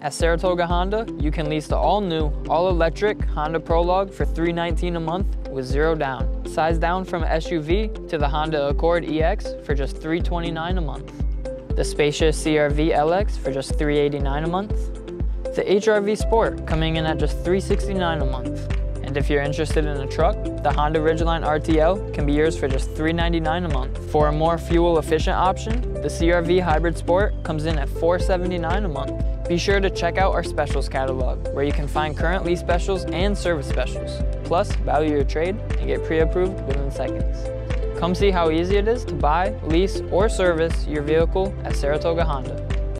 At Saratoga Honda, you can lease the all-new, all-electric Honda Prologue for 319 a month with zero down. Size down from SUV to the Honda Accord EX for just 329 a month. The spacious CRV LX for just 389 a month. The HRV Sport coming in at just 369 a month. And if you're interested in a truck, the Honda Ridgeline RTL can be yours for just 399 a month. For a more fuel efficient option, the CRV Hybrid Sport comes in at 479 a month. Be sure to check out our specials catalog, where you can find current lease specials and service specials. Plus, value your trade and get pre-approved within seconds. Come see how easy it is to buy, lease, or service your vehicle at Saratoga Honda.